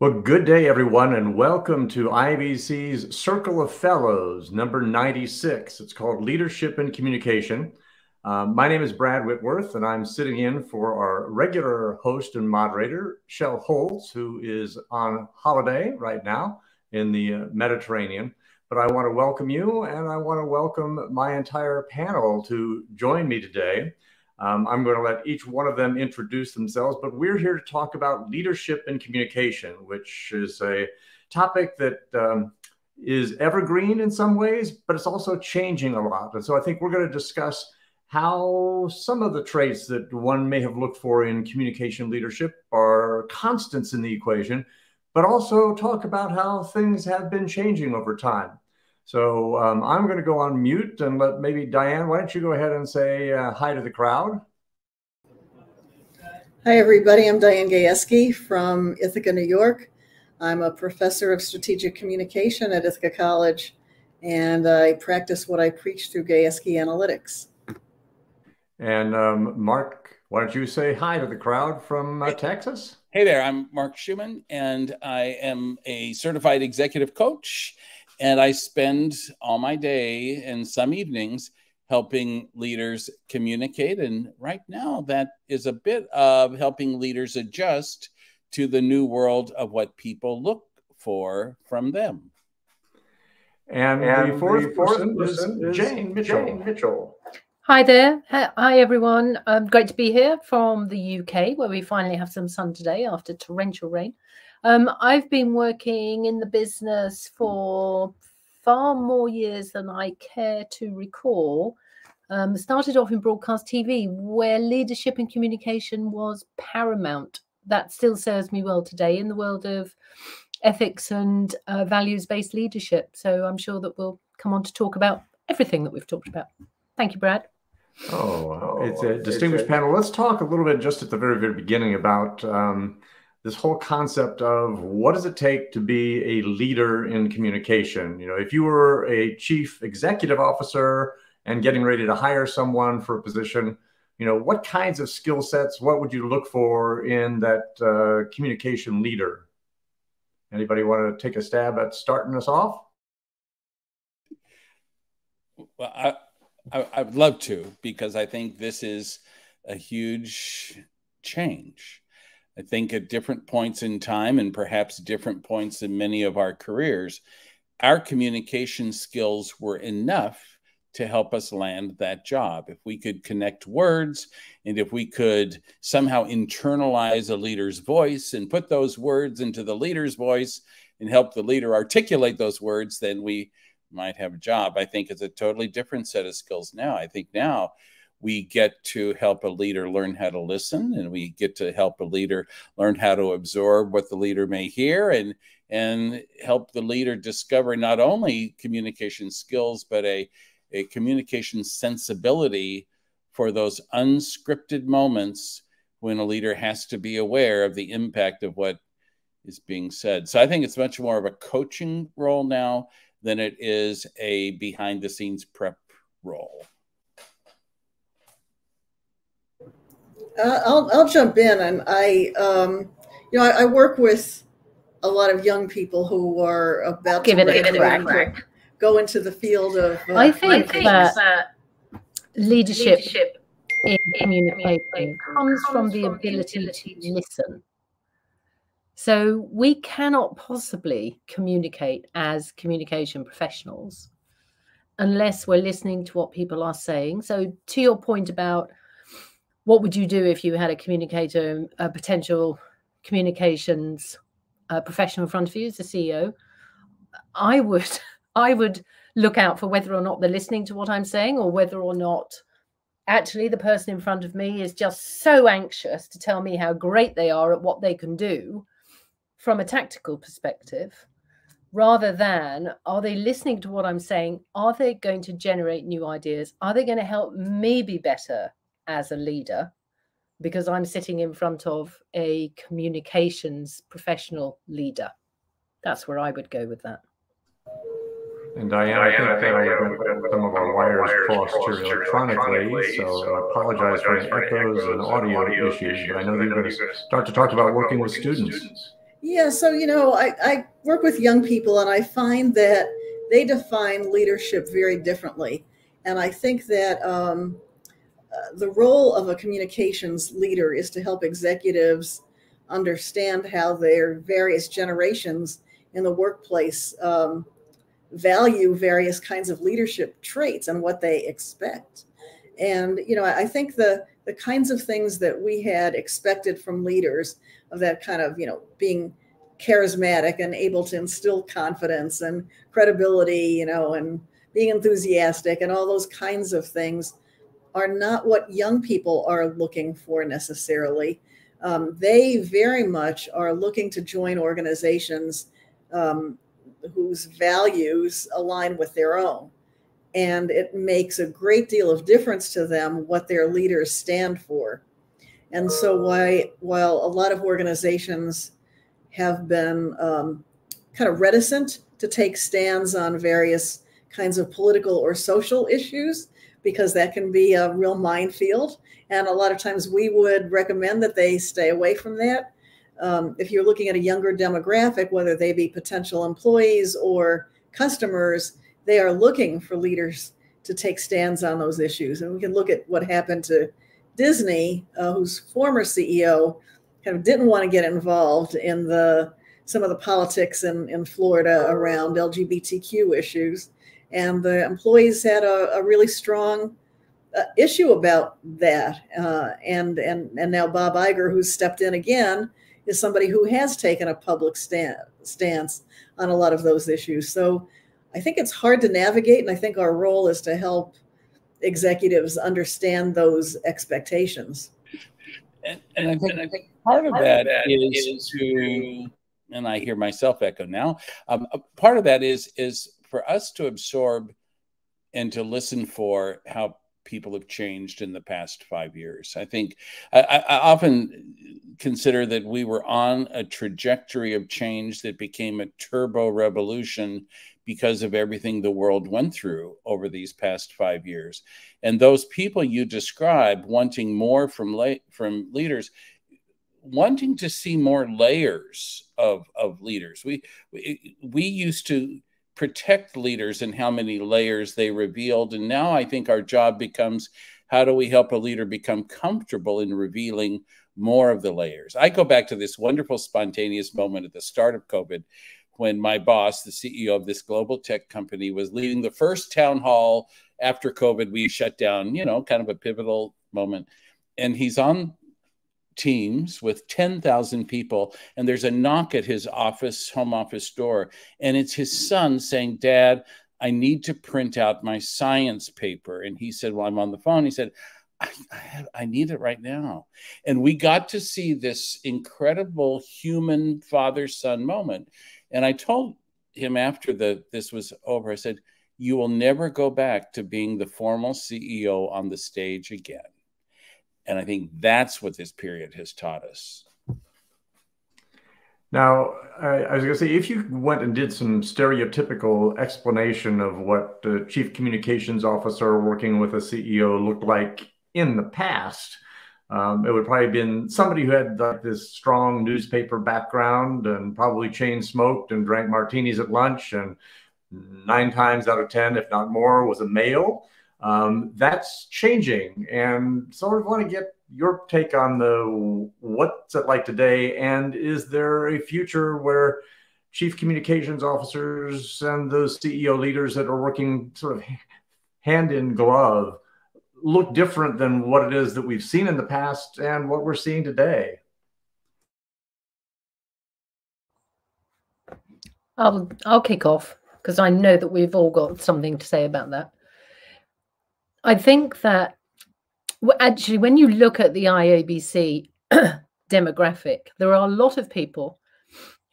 Well, good day, everyone, and welcome to IABC's Circle of Fellows, number 96. It's called Leadership and Communication. Um, my name is Brad Whitworth, and I'm sitting in for our regular host and moderator, Shel Holtz, who is on holiday right now in the uh, Mediterranean. But I want to welcome you, and I want to welcome my entire panel to join me today. Um, I'm going to let each one of them introduce themselves, but we're here to talk about leadership and communication, which is a topic that um, is evergreen in some ways, but it's also changing a lot. And so I think we're going to discuss how some of the traits that one may have looked for in communication leadership are constants in the equation, but also talk about how things have been changing over time. So um, I'm going to go on mute and let maybe Diane, why don't you go ahead and say uh, hi to the crowd? Hi, everybody. I'm Diane Gayeski from Ithaca, New York. I'm a professor of strategic communication at Ithaca College, and I practice what I preach through Gayeski Analytics. And um, Mark, why don't you say hi to the crowd from uh, Texas? Hey there, I'm Mark Schumann, and I am a certified executive coach and I spend all my day and some evenings helping leaders communicate. And right now, that is a bit of helping leaders adjust to the new world of what people look for from them. And, and the fourth, the fourth person, person is, Jane Mitchell. Jane Mitchell. Hi there. Hi, everyone. Um, great to be here from the UK, where we finally have some sun today after torrential rain. Um, I've been working in the business for far more years than I care to recall. Um, started off in broadcast TV, where leadership and communication was paramount. That still serves me well today in the world of ethics and uh, values based leadership. So I'm sure that we'll come on to talk about everything that we've talked about. Thank you, Brad. Oh, it's a distinguished it's a, panel. Let's talk a little bit just at the very, very beginning about um, this whole concept of what does it take to be a leader in communication? You know, if you were a chief executive officer and getting ready to hire someone for a position, you know, what kinds of skill sets, what would you look for in that uh, communication leader? Anybody want to take a stab at starting us off? Well, I, I, I would love to because I think this is a huge change I think at different points in time and perhaps different points in many of our careers, our communication skills were enough to help us land that job. If we could connect words and if we could somehow internalize a leader's voice and put those words into the leader's voice and help the leader articulate those words, then we might have a job. I think it's a totally different set of skills now. I think now we get to help a leader learn how to listen and we get to help a leader learn how to absorb what the leader may hear and and help the leader discover not only communication skills but a, a communication sensibility for those unscripted moments when a leader has to be aware of the impact of what is being said. So i think it's much more of a coaching role now than it is a behind the scenes prep role Uh, I'll, I'll jump in. And I, um, you know, I, I, work with a lot of young people who are about Give to, it a crack. go into the field of. Uh, I think, that, that leadership, leadership in communication comes from the ability to listen. So we cannot possibly communicate as communication professionals unless we're listening to what people are saying. So to your point about what would you do if you had a communicator, a potential communications uh, professional in front of you as a CEO? I would, I would look out for whether or not they're listening to what I'm saying, or whether or not actually the person in front of me is just so anxious to tell me how great they are at what they can do from a tactical perspective rather than are they listening to what I'm saying? Are they going to generate new ideas? Are they going to help me be better as a leader because I'm sitting in front of a communications professional leader. That's where I would go with that. And Diane, I think that I uh, some of our wires crossed here electronically, so I apologize for any echoes and audio issues, but I know you're going to start to talk about working with students. Yeah, so you know, I, I work with young people and I find that they define leadership very differently. And I think that um, the role of a communications leader is to help executives understand how their various generations in the workplace um, value various kinds of leadership traits and what they expect. And you know, I think the the kinds of things that we had expected from leaders of that kind of you know being charismatic and able to instill confidence and credibility, you know, and being enthusiastic and all those kinds of things are not what young people are looking for necessarily. Um, they very much are looking to join organizations um, whose values align with their own. And it makes a great deal of difference to them what their leaders stand for. And so, why, while a lot of organizations have been um, kind of reticent to take stands on various kinds of political or social issues, because that can be a real minefield. And a lot of times we would recommend that they stay away from that. Um, if you're looking at a younger demographic, whether they be potential employees or customers, they are looking for leaders to take stands on those issues. And we can look at what happened to Disney, uh, whose former CEO kind of didn't want to get involved in the some of the politics in, in Florida around LGBTQ issues and the employees had a, a really strong uh, issue about that. Uh, and and and now Bob Iger, who's stepped in again, is somebody who has taken a public stand, stance on a lot of those issues. So I think it's hard to navigate, and I think our role is to help executives understand those expectations. And, and, I, think, and I think part of that is, is to, and I hear myself echo now. Um, part of that is is for us to absorb and to listen for how people have changed in the past five years. I think I, I, often consider that we were on a trajectory of change that became a turbo revolution because of everything the world went through over these past five years. And those people you describe wanting more from from leaders, wanting to see more layers of, of leaders. We, we we used to protect leaders and how many layers they revealed. And now I think our job becomes how do we help a leader become comfortable in revealing more of the layers? I go back to this wonderful spontaneous moment at the start of COVID when my boss, the CEO of this global tech company, was leading the first town hall after COVID. We shut down, you know, kind of a pivotal moment. And he's on teams with 10,000 people and there's a knock at his office home office door and it's his son saying dad i need to print out my science paper. And he said well i'm on the phone. He said I, I, have, I need it right now. And we got to see this incredible human father son moment. And i told him after the this was over i said you will never go back to being the formal ceo on the stage again and I think that's what this period has taught us. Now, I, I was going to say, if you went and did some stereotypical explanation of what the chief communications officer working with a CEO looked like in the past, um, it would probably have been somebody who had like this strong newspaper background and probably chain smoked and drank martinis at lunch, and nine times out of ten, if not more, was a male. Um, that's changing, and sort of want to get your take on the what's it like today, and is there a future where chief communications officers and those CEO leaders that are working sort of hand in glove look different than what it is that we've seen in the past and what we're seeing today? I'll I'll kick off because I know that we've all got something to say about that. I think that actually, when you look at the IABC demographic, there are a lot of people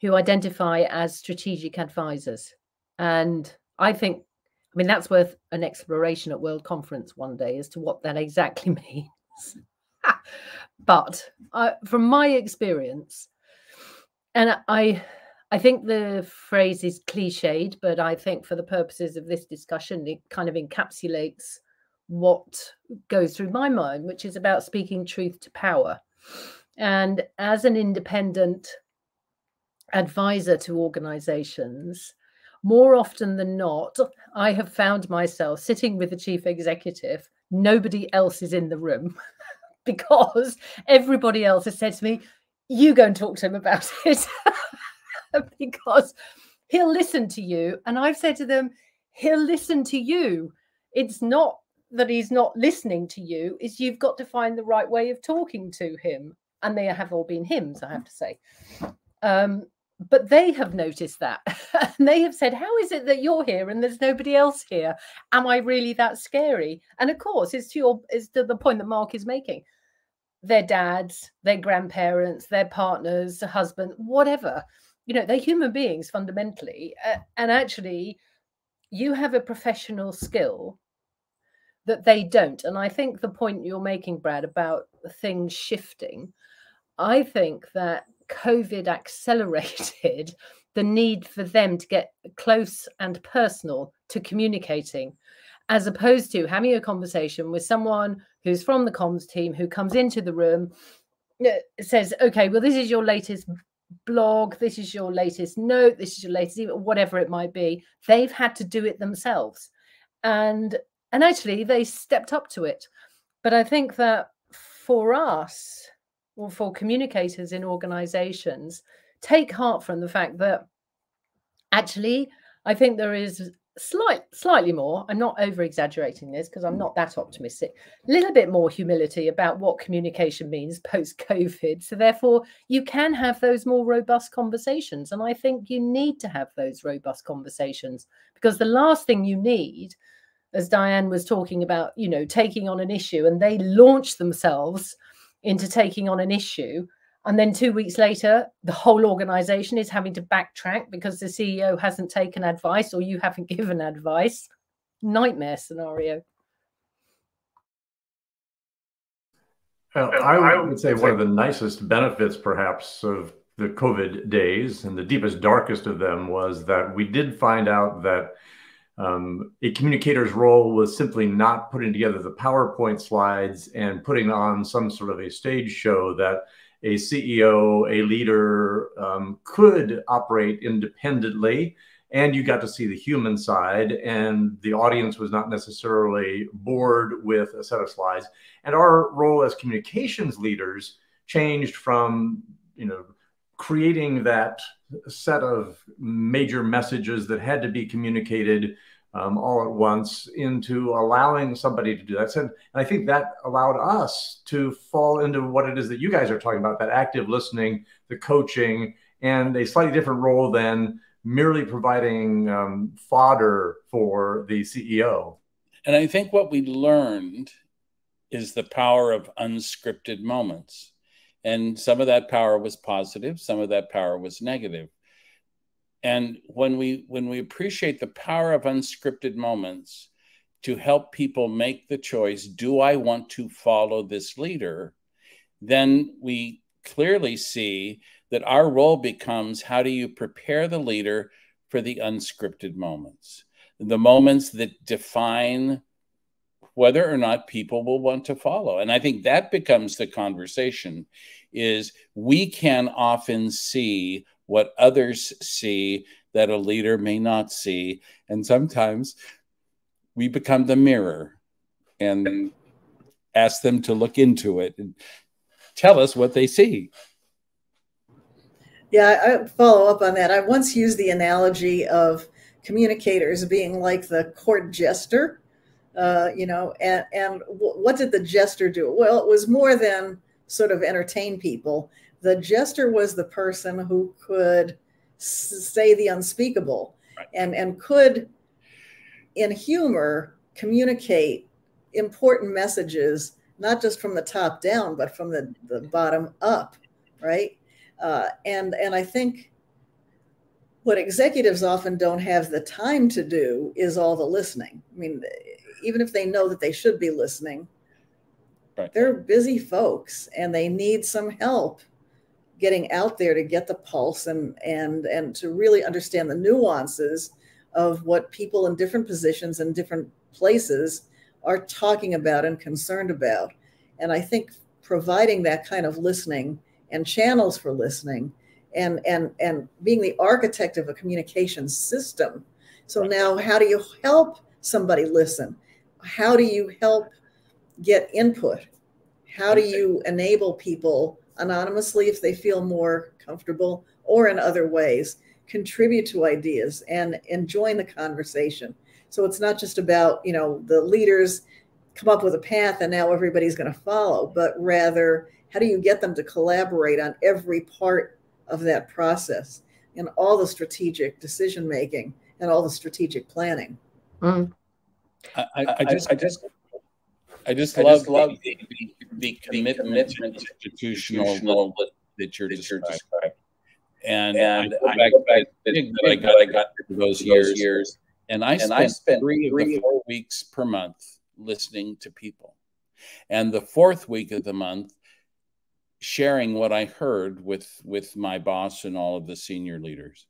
who identify as strategic advisors. And I think, I mean, that's worth an exploration at World Conference one day as to what that exactly means. but uh, from my experience, and I, I think the phrase is cliched, but I think for the purposes of this discussion, it kind of encapsulates what goes through my mind, which is about speaking truth to power. And as an independent advisor to organizations, more often than not, I have found myself sitting with the chief executive. Nobody else is in the room because everybody else has said to me, You go and talk to him about it. because he'll listen to you. And I've said to them, He'll listen to you. It's not that he's not listening to you, is you've got to find the right way of talking to him. And they have all been hymns, I have to say. Um, but they have noticed that. And they have said how is it that you're here and there's nobody else here? Am i really that scary? And of course it's to your it's to the point that mark is making. Their dads their grandparents their partners husband whatever. You know they're human beings fundamentally. Uh, and actually you have a professional skill that they don't and i think the point you're making brad about things shifting i think that COVID accelerated the need for them to get close and personal to communicating, as opposed to having a conversation with someone who's from the comms team who comes into the room, uh, says, okay, well, this is your latest blog, this is your latest note, this is your latest email, whatever it might be. They've had to do it themselves. And and actually they stepped up to it. But I think that for us, or for communicators in organizations take heart from the fact that actually i think there is slight slightly more. I'm not over exaggerating this because i'm not that optimistic. A little bit more humility about what communication means post covid so therefore you can have those more robust conversations. And i think you need to have those robust conversations because the last thing you need as diane was talking about you know taking on an issue and they launch themselves into taking on an issue. And then two weeks later the whole organization is having to backtrack because the ceo hasn't taken advice or you haven't given advice. Nightmare scenario. Well, I would say one of the nicest benefits, perhaps, of the COVID days and the deepest, darkest of them was that we did find out that um, a communicator's role was simply not putting together the PowerPoint slides and putting on some sort of a stage show that a CEO, a leader um, could operate independently. And you got to see the human side, and the audience was not necessarily bored with a set of slides. And our role as communications leaders changed from, you know, creating that set of major messages that had to be communicated um, all at once into allowing somebody to do that. And I think that allowed us to fall into what it is that you guys are talking about that active listening, the coaching, and a slightly different role than merely providing um, fodder for the CEO. And I think what we learned is the power of unscripted moments. And some of that power was positive, some of that power was negative. And when we when we appreciate the power of unscripted moments to help people make the choice, do I want to follow this leader? Then we clearly see that our role becomes how do you prepare the leader for the unscripted moments, the moments that define whether or not people will want to follow. And I think that becomes the conversation is we can often see what others see that a leader may not see. And sometimes we become the mirror and ask them to look into it and tell us what they see. Yeah, I follow up on that. I once used the analogy of communicators being like the court jester uh, you know, and, and what did the jester do? Well, it was more than sort of entertain people. The jester was the person who could say the unspeakable right. and, and could, in humor, communicate important messages, not just from the top down, but from the, the bottom up, right? Uh, and, and I think what executives often don't have the time to do is all the listening. I mean, even if they know that they should be listening, right. they're busy folks and they need some help getting out there to get the pulse and and and to really understand the nuances of what people in different positions and different places are talking about and concerned about. And I think providing that kind of listening and channels for listening and and and being the architect of a communication system. So now how do you help somebody listen? How do you help get input? How do you enable people anonymously if they feel more comfortable or in other ways contribute to ideas and, and join the conversation? So it's not just about, you know, the leaders come up with a path and now everybody's going to follow, but rather how do you get them to collaborate on every part of that process and all the strategic decision making and all the strategic planning? Mm. I, I, I, just, I just, I just I love, just love the, the, the, commitment, to institutional that you're describing. And, and I, I, I, that I got, I got those years, years, and I and spent, I spent three, three of the four weeks per month listening to people, and the fourth week of the month sharing what I heard with with my boss and all of the senior leaders.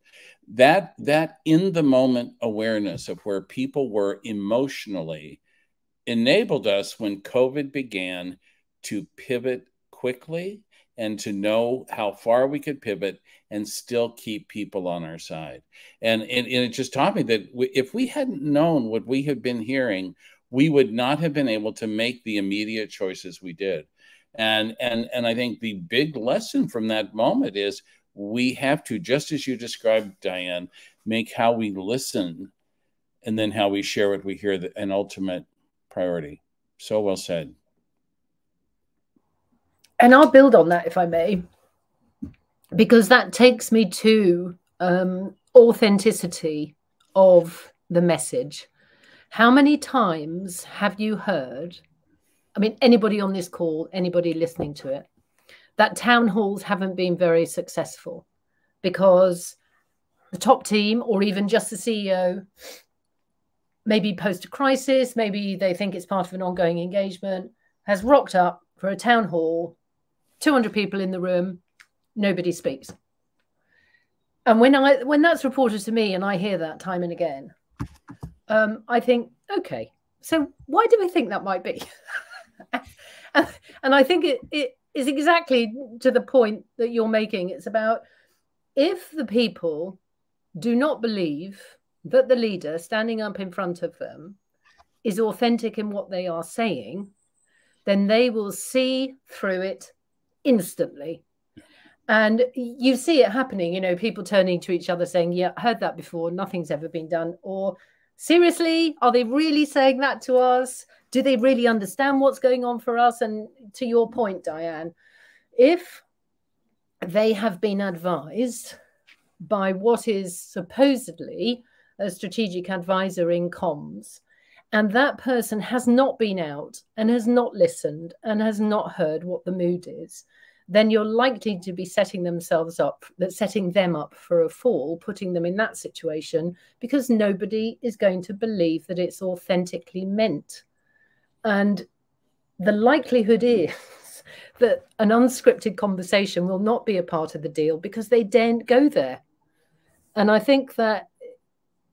That that in the moment awareness of where people were emotionally enabled us when COVID began to pivot quickly and to know how far we could pivot and still keep people on our side. And, and, and it just taught me that we, if we hadn't known what we had been hearing, we would not have been able to make the immediate choices we did. And and and I think the big lesson from that moment is we have to, just as you described, Diane, make how we listen and then how we share what we hear the, an ultimate priority. So well said. And I'll build on that if I may, because that takes me to um, authenticity of the message. How many times have you heard I mean, anybody on this call, anybody listening to it, that town halls haven't been very successful because the top team or even just the CEO maybe post a crisis, maybe they think it's part of an ongoing engagement, has rocked up for a town hall, 200 people in the room, nobody speaks. And when I when that's reported to me and I hear that time and again, um, I think, okay, so why do we think that might be? and I think it, it is exactly to the point that you're making. It's about if the people do not believe that the leader standing up in front of them is authentic in what they are saying, then they will see through it instantly. And you see it happening, you know, people turning to each other saying, Yeah, heard that before, nothing's ever been done. Or seriously, are they really saying that to us? do they really understand what's going on for us? And to your point, Diane, if they have been advised by what is supposedly a strategic advisor in comms, and that person has not been out and has not listened and has not heard what the mood is, then you're likely to be setting themselves up, that setting them up for a fall, putting them in that situation because nobody is going to believe that it's authentically meant. And the likelihood is that an unscripted conversation will not be a part of the deal because they daren't go there. And I think that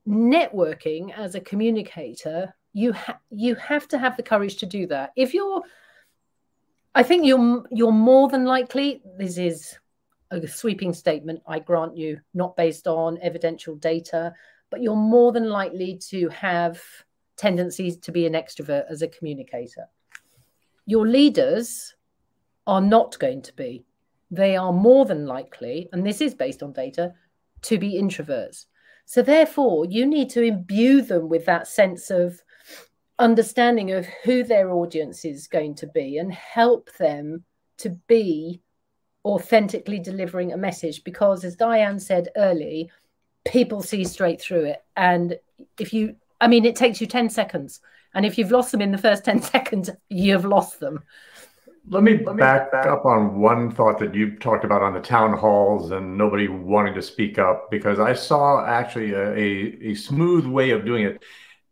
networking as a communicator, you ha- you have to have the courage to do that. If you're, I think you're you're more than likely. This is a sweeping statement. I grant you, not based on evidential data, but you're more than likely to have tendencies to be an extrovert as a communicator. Your leaders are not going to be. They are more than likely, and this is based on data, to be introverts. So, therefore, you need to imbue them with that sense of understanding of who their audience is going to be and help them to be authentically delivering a message. Because, as Diane said early, people see straight through it. And if you I mean, it takes you 10 seconds. And if you've lost them in the first 10 seconds, you've lost them. Let me, Let me back, back up on one thought that you talked about on the town halls and nobody wanting to speak up, because I saw actually a, a, a smooth way of doing it.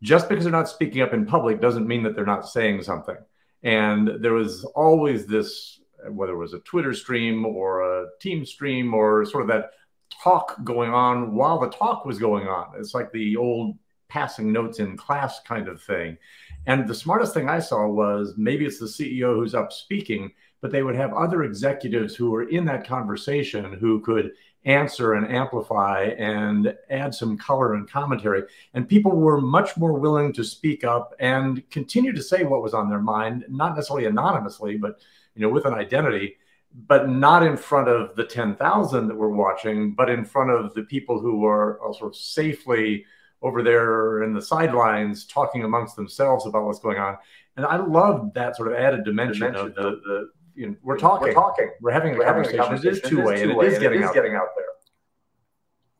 Just because they're not speaking up in public doesn't mean that they're not saying something. And there was always this, whether it was a Twitter stream or a team stream or sort of that talk going on while the talk was going on. It's like the old passing notes in class kind of thing. And the smartest thing I saw was maybe it's the CEO who's up speaking, but they would have other executives who were in that conversation who could answer and amplify and add some color and commentary. And people were much more willing to speak up and continue to say what was on their mind, not necessarily anonymously, but you know, with an identity, but not in front of the 10,000 that were watching, but in front of the people who were sort of safely over there in the sidelines talking amongst themselves about what's going on. And I love that sort of added dimension, dimension of the, the you know, we're talking, we're talking, we're having a, we're conversation. Having a conversation. It is two way, and it is, getting, it is out getting out there.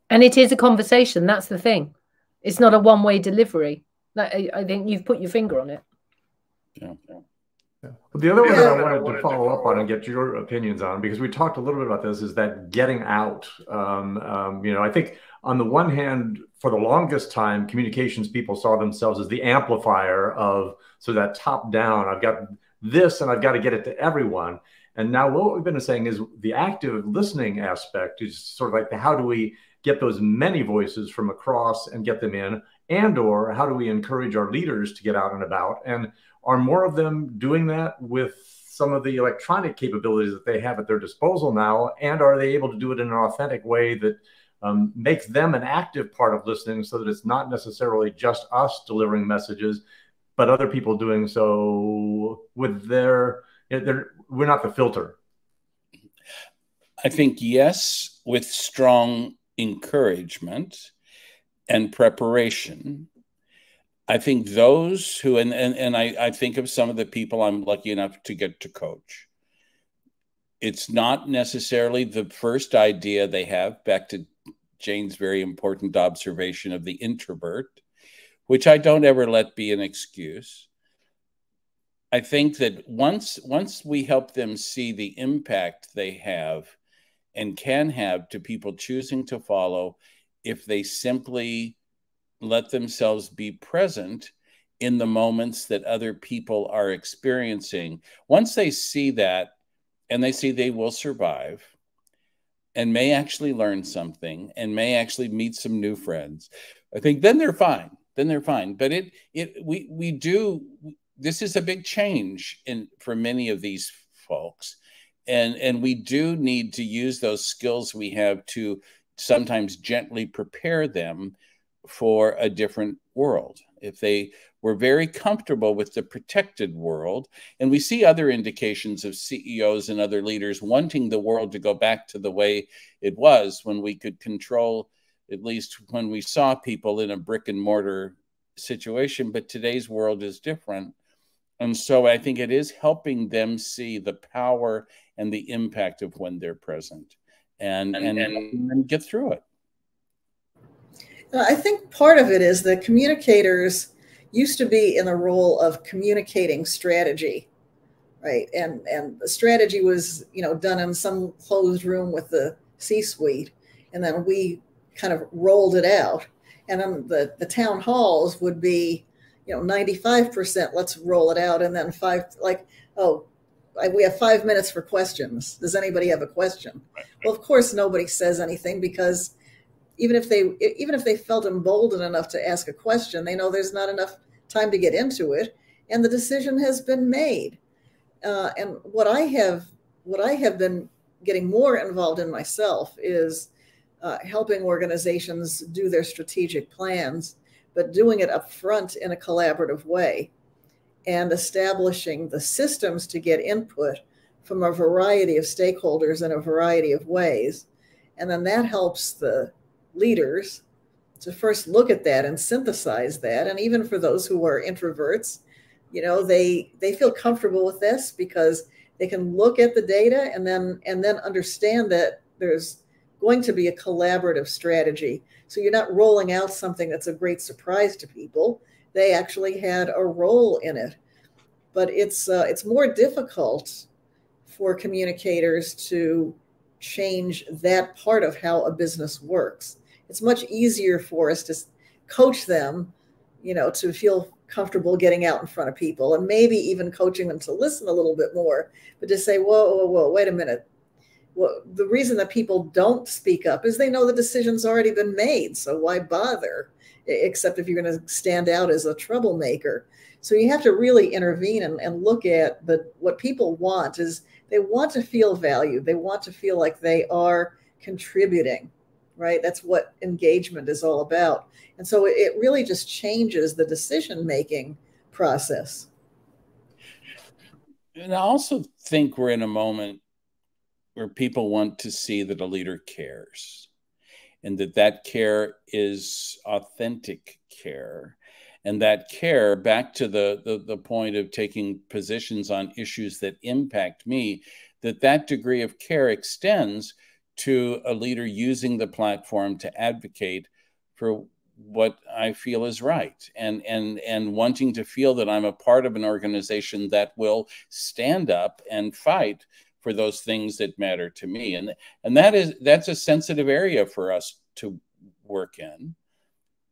And it is a conversation. That's the thing. It's not a one way delivery. I, I think you've put your finger on it. Yeah. yeah. But the other one that I wanted, wanted to follow up on and get your opinions on, because we talked a little bit about this, is that getting out. Um, um, you know, I think on the one hand, for the longest time, communications people saw themselves as the amplifier of so that top down. I've got this and I've got to get it to everyone. And now what we've been saying is the active listening aspect is sort of like the how do we get those many voices from across and get them in and or how do we encourage our leaders to get out and about and are more of them doing that with some of the electronic capabilities that they have at their disposal now and are they able to do it in an authentic way that um, makes them an active part of listening so that it's not necessarily just us delivering messages but other people doing so with their, their we're not the filter. I think yes, with strong encouragement and preparation. I think those who, and, and, and I, I think of some of the people I'm lucky enough to get to coach. It's not necessarily the first idea they have, back to Jane's very important observation of the introvert which I don't ever let be an excuse. I think that once once we help them see the impact they have and can have to people choosing to follow if they simply let themselves be present in the moments that other people are experiencing once they see that and they see they will survive and may actually learn something and may actually meet some new friends i think then they're fine then they're fine. But it it we we do this is a big change in for many of these folks. And and we do need to use those skills we have to sometimes gently prepare them for a different world. If they were very comfortable with the protected world, and we see other indications of CEOs and other leaders wanting the world to go back to the way it was when we could control at least when we saw people in a brick and mortar situation. But today's world is different. And so I think it is helping them see the power and the impact of when they're present and, and, and, and get through it. I think part of it is that communicators used to be in the role of communicating strategy, right? And and the strategy was, you know, done in some closed room with the C-suite, and then we kind of rolled it out. And then the, the town halls would be, you know, 95%, let's roll it out. And then five, like, oh, we have five minutes for questions. Does anybody have a question? Well, of course, nobody says anything because even if they even if they felt emboldened enough to ask a question, they know there's not enough time to get into it, and the decision has been made. Uh, and what I have what I have been getting more involved in myself is uh, helping organizations do their strategic plans, but doing it up front in a collaborative way and establishing the systems to get input from a variety of stakeholders in a variety of ways. And then that helps the leaders to first look at that and synthesize that. And even for those who are introverts, you know, they they feel comfortable with this because they can look at the data and then and then understand that there's going to be a collaborative strategy. So you're not rolling out something that's a great surprise to people. They actually had a role in it, but it's uh, it's more difficult for communicators to change that part of how a business works. It's much easier for us to coach them, you know, to feel comfortable getting out in front of people and maybe even coaching them to listen a little bit more, but to say, whoa, whoa, whoa, wait a minute well, the reason that people don't speak up is they know the decision's already been made. So why bother? Except if you're going to stand out as a troublemaker. So you have to really intervene and, and look at the what people want is they want to feel valued. They want to feel like they are contributing, right? That's what engagement is all about. And so it really just changes the decision making process. And I also think we're in a moment where people want to see that a leader cares and that that care is authentic care and that care back to the, the, the point of taking positions on issues that impact me that that degree of care extends to a leader using the platform to advocate for what I feel is right and and and wanting to feel that I'm a part of an organization that will stand up and fight for those things that matter to me. And and that is that's a sensitive area for us to work in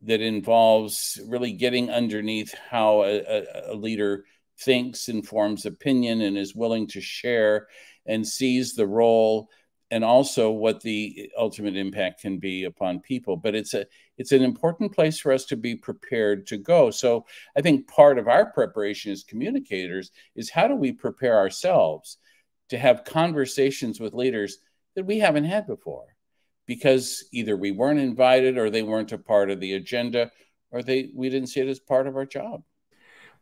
that involves really getting underneath how a, a leader thinks and forms opinion and is willing to share and sees the role and also what the ultimate impact can be upon people but it's a it's an important place for us to be prepared to go. So i think part of our preparation as communicators is how do we prepare ourselves to have conversations with leaders that we haven't had before? Because either we weren't invited or they weren't a part of the agenda or they we didn't see it as part of our job.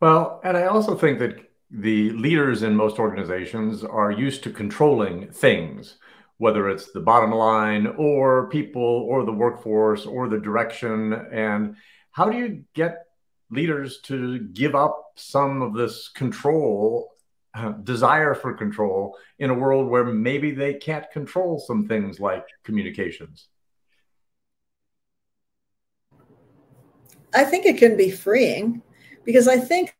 Well and i also think that the leaders in most organizations are used to controlling things whether it's the bottom line or people or the workforce or the direction. And how do you get leaders to give up some of this control, uh, desire for control in a world where maybe they can't control some things like communications? I think it can be freeing because I think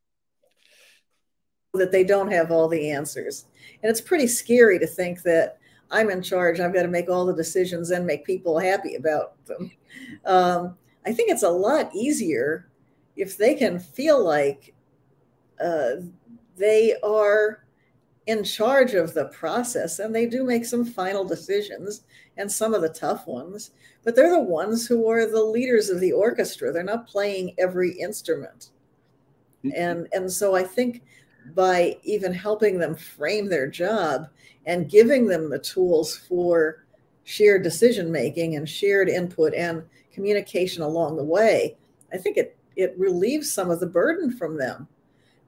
that they don't have all the answers. And it's pretty scary to think that I'm in charge. I've got to make all the decisions and make people happy about them. Um, I think it's a lot easier if they can feel like uh, they are in charge of the process and they do make some final decisions and some of the tough ones, but they're the ones who are the leaders of the orchestra. They're not playing every instrument. Mm-hmm. And, and so I think by even helping them frame their job and giving them the tools for shared decision making and shared input and communication along the way, I think it it relieves some of the burden from them.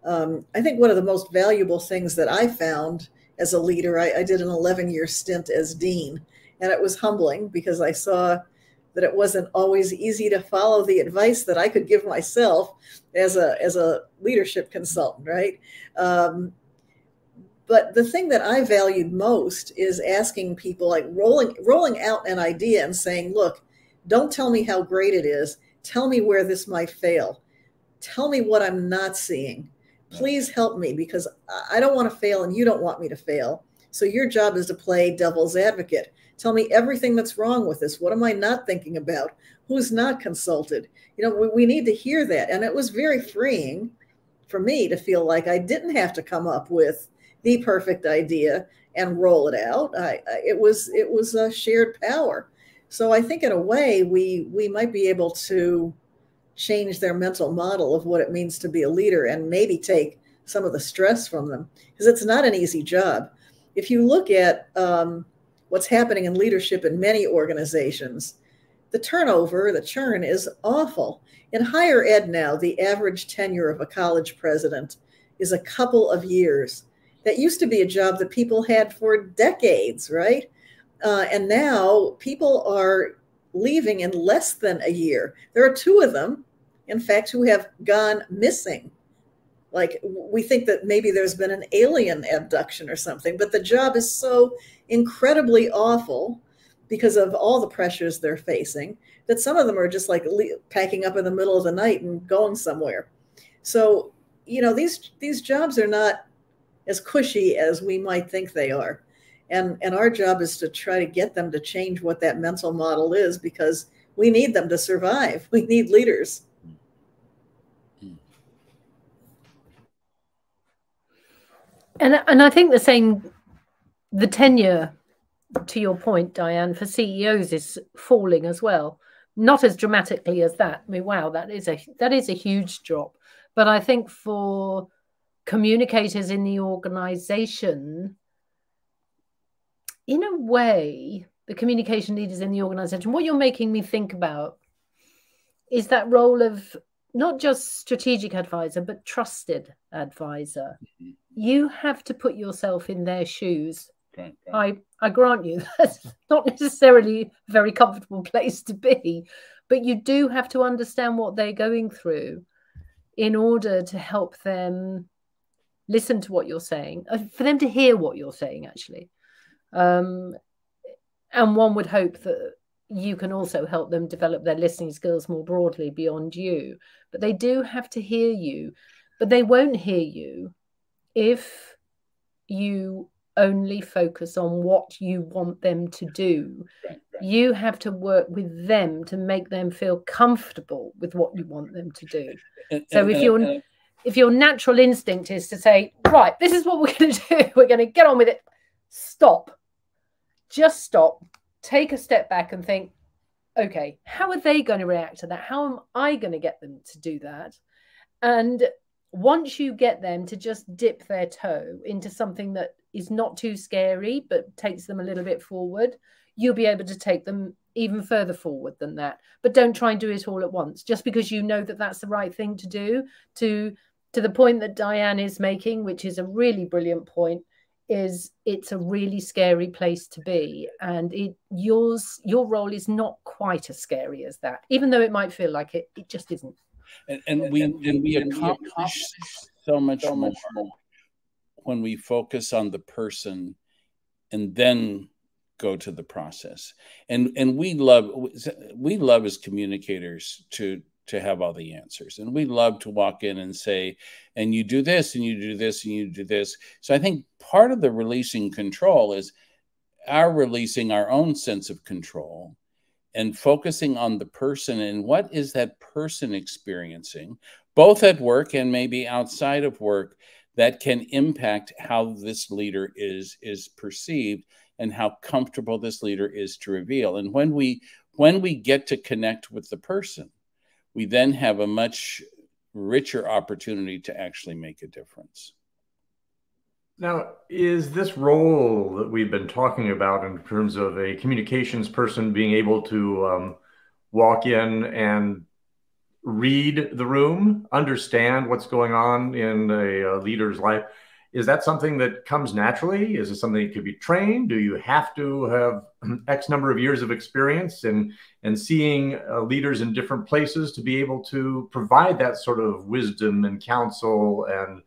Um, I think one of the most valuable things that I found as a leader, I, I did an 11 year stint as dean, and it was humbling because I saw that it wasn't always easy to follow the advice that I could give myself as a as a leadership consultant, right? Um, but the thing that I valued most is asking people, like rolling rolling out an idea and saying, "Look, don't tell me how great it is. Tell me where this might fail. Tell me what I'm not seeing. Please help me because I don't want to fail and you don't want me to fail. So your job is to play devil's advocate." Tell me everything that's wrong with this. What am I not thinking about? Who's not consulted? You know, we, we need to hear that. And it was very freeing for me to feel like I didn't have to come up with the perfect idea and roll it out. I, I, it was it was a shared power. So I think in a way we we might be able to change their mental model of what it means to be a leader and maybe take some of the stress from them because it's not an easy job. If you look at um, what's happening in leadership in many organizations, the turnover, the churn is awful. In higher ed now, the average tenure of a college president is a couple of years. That used to be a job that people had for decades, right? Uh, and now people are leaving in less than a year. There are two of them, in fact, who have gone missing. Like we think that maybe there's been an alien abduction or something, but the job is so incredibly awful because of all the pressures they're facing that some of them are just like packing up in the middle of the night and going somewhere. So, you know, these these jobs are not as cushy as we might think they are. And and our job is to try to get them to change what that mental model is because we need them to survive. We need leaders. And and I think the same the tenure, to your point, Diane, for CEOs is falling as well. Not as dramatically as that. I mean, wow, that is a that is a huge drop. But I think for communicators in the organization, in a way, the communication leaders in the organization, what you're making me think about is that role of not just strategic advisor, but trusted advisor. Mm-hmm. You have to put yourself in their shoes. Right. I, I grant you that's not necessarily a very comfortable place to be, but you do have to understand what they're going through in order to help them listen to what you're saying, uh, for them to hear what you're saying, actually. Um, and one would hope that you can also help them develop their listening skills more broadly beyond you. But they do have to hear you, but they won't hear you if you only focus on what you want them to do. Right, right. You have to work with them to make them feel comfortable with what you want them to do. And, so and, if you're and, if your natural instinct is to say, right, this is what we're going to do, we're going to get on with it, stop. Just stop, take a step back and think, okay, how are they going to react to that? How am I going to get them to do that? And once you get them to just dip their toe into something that is not too scary, but takes them a little bit forward, you'll be able to take them even further forward than that. But don't try and do it all at once, just because you know that that's the right thing to do. To to the point that Diane is making, which is a really brilliant point, is it's a really scary place to be, and it yours your role is not quite as scary as that, even though it might feel like it. It just isn't. And, and we and, and we accomplish so much so more when we focus on the person, and then go to the process. And and we love we love as communicators to to have all the answers. And we love to walk in and say, and you do this, and you do this, and you do this. So I think part of the releasing control is our releasing our own sense of control and focusing on the person and what is that person experiencing, both at work and maybe outside of work, that can impact how this leader is is perceived and how comfortable this leader is to reveal. And when we when we get to connect with the person, we then have a much richer opportunity to actually make a difference. Now, is this role that we've been talking about in terms of a communications person being able to um, walk in and read the room, understand what's going on in a, a leader's life, is that something that comes naturally? Is it something that could be trained? Do you have to have X number of years of experience and and seeing uh, leaders in different places to be able to provide that sort of wisdom and counsel and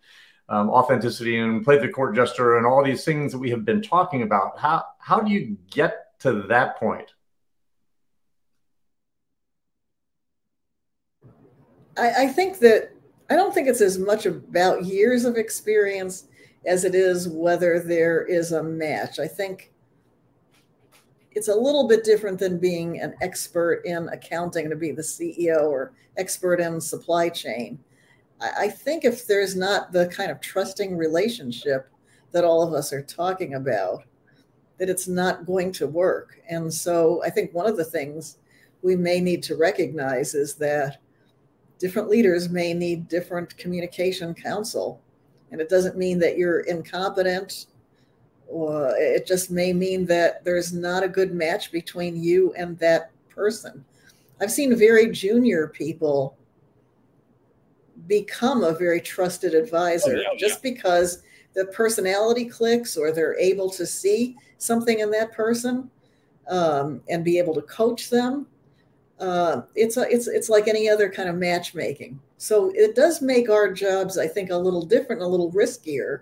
um, authenticity and play the court jester and all these things that we have been talking about? How how do you get to that point? I, I think that I don't think it's as much about years of experience as it is whether there is a match. I think it's a little bit different than being an expert in accounting to be the CEO or expert in supply chain. I think if there's not the kind of trusting relationship that all of us are talking about, that it's not going to work. And so I think one of the things we may need to recognize is that different leaders may need different communication counsel and it doesn't mean that you're incompetent, or it just may mean that there's not a good match between you and that person. I've seen very junior people become a very trusted advisor oh, yeah, just yeah. because the personality clicks or they're able to see something in that person um, and be able to coach them. Uh, it's a, it's it's like any other kind of matchmaking. So it does make our jobs, I think, a little different, a little riskier.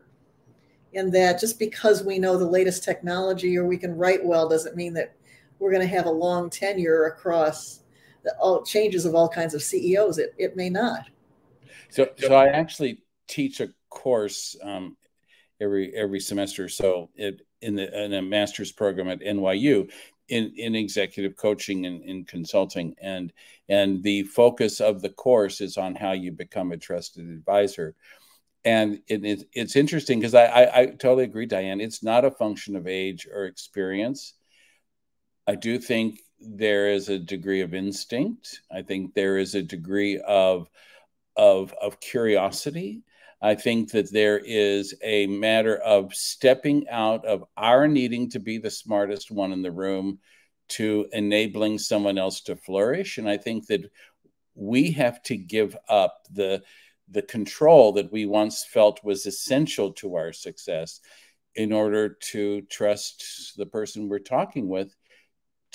In that just because we know the latest technology or we can write well doesn't mean that we're going to have a long tenure across the, all changes of all kinds of CEOs. It, it may not. So, so I actually teach a course um, every every semester. So it, in the in a master's program at NYU, in, in executive coaching and in consulting. And and the focus of the course is on how you become a trusted advisor. And it, it, it's interesting because I, I, I totally agree diane. It's not a function of age or experience. I do think there is a degree of instinct. I think there is a degree of of of curiosity I think that there is a matter of stepping out of our needing to be the smartest one in the room to enabling someone else to flourish. And I think that we have to give up the the control that we once felt was essential to our success in order to trust the person we're talking with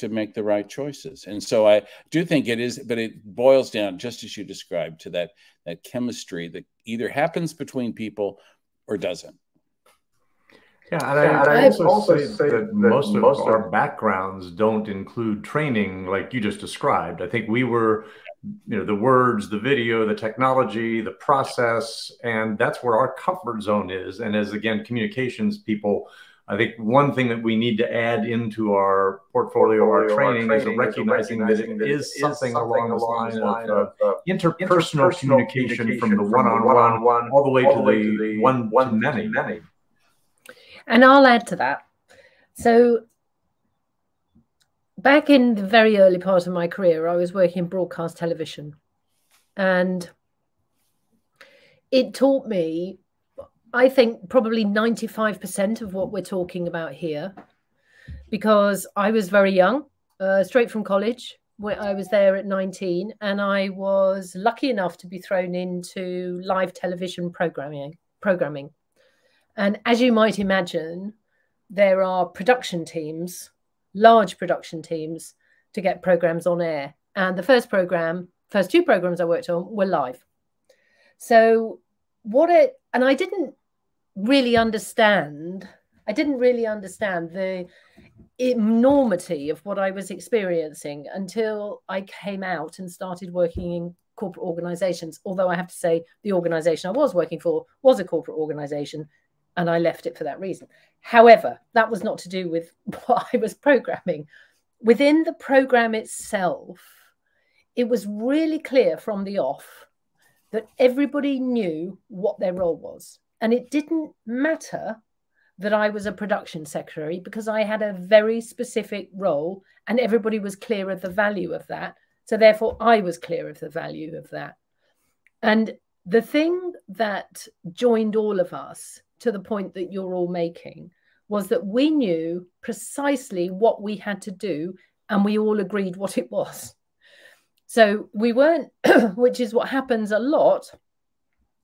to make the right choices. And so I do think it is, but it boils down just as you described to that that chemistry that either happens between people or doesn't. Yeah, and I, and I also, also say, say, that, that most, of most our backgrounds don't include training like you just described. I think we were, you know, the words, the video, the technology, the process, and that's where our comfort zone is. And as again, communications people, I think one thing that we need to add into our portfolio, our training, is recognizing, that it is something, along the line of uh, uh, interpersonal, communication, from the one-on-one all the way to the one-to-many. And I'll add to that. So back in the very early part of my career, I was working in broadcast television. And it taught me I think probably 95% of what we're talking about here, because I was very young, uh, straight from college. Where I was there at 19, and I was lucky enough to be thrown into live television programming. Programming, and as you might imagine, there are production teams, large production teams, to get programs on air. And the first program, first two programs I worked on were live. So what it and I didn't really understand i didn't really understand the enormity of what i was experiencing until i came out and started working in corporate organizations although i have to say the organization i was working for was a corporate organization and i left it for that reason. However that was not to do with what i was programming. Within the program itself it was really clear from the off that everybody knew what their role was and it didn't matter that I was a production secretary because I had a very specific role and everybody was clear of the value of that. So therefore, I was clear of the value of that. And the thing that joined all of us to the point that you're all making was that we knew precisely what we had to do and we all agreed what it was. So we weren't, which is what happens a lot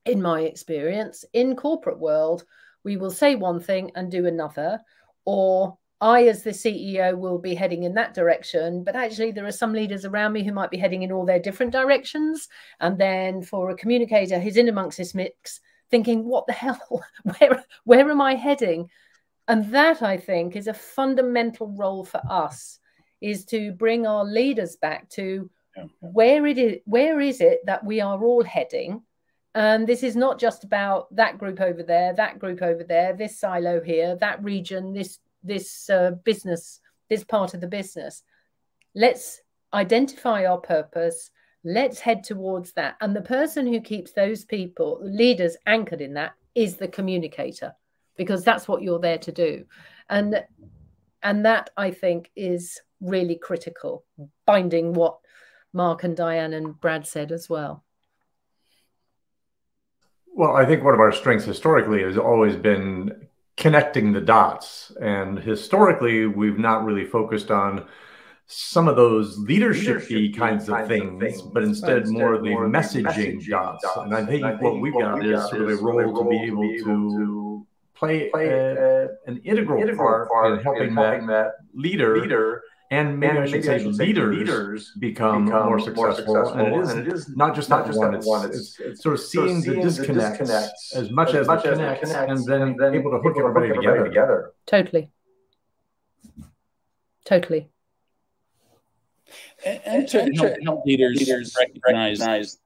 in my experience, in corporate world, we will say one thing and do another, or I, as the CEO, will be heading in that direction. But actually, there are some leaders around me who might be heading in all their different directions. And then for a communicator, he's in amongst this mix, thinking, "What the hell? Where where am I heading?" And that I think is a fundamental role for us, is to bring our leaders back to where it is. Where is it that we are all heading? And this is not just about that group over there, that group over there, this silo here, that region, this this uh, business, this part of the business. Let's identify our purpose. Let's head towards that. And the person who keeps those people, leaders anchored in that, is the communicator, because that's what you're there to do. And and that I think is really critical, binding what Mark and Diane and Brad said as well. Well, I think one of our strengths historically has always been connecting the dots. And historically, we've not really focused on some of those leadership kinds, of, things, things, but instead, instead more the messaging, messaging dots. dots. And I think, and I think what we've got is sort of a role to be able to play, play uh, an integral, integral part, in helping, in helping that, that leader, leader and maybe, and I, should maybe say I should leaders, leaders become, become more, successful. more, successful. And it is, and it is not just not just one. It's, one. It's, it's, it's, sort of seeing, seeing the, disconnects the as much as, as, much the, connects, connects, and then, and then able to hook everybody, everybody together. together. Totally. Totally. And, and, to, help, help leaders, leaders recognize, recognize